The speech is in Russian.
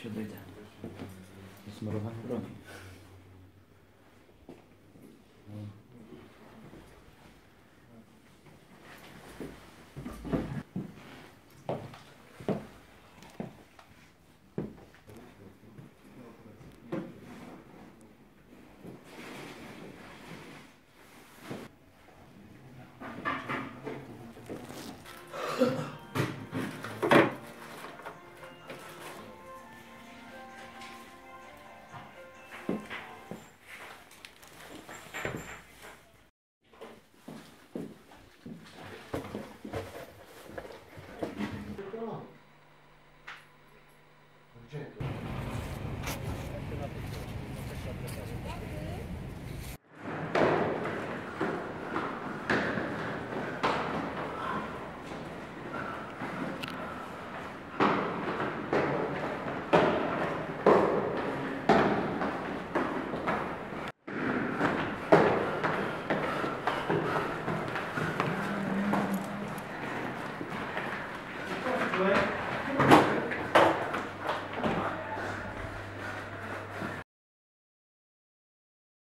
Що дойде? Смороган броні. way.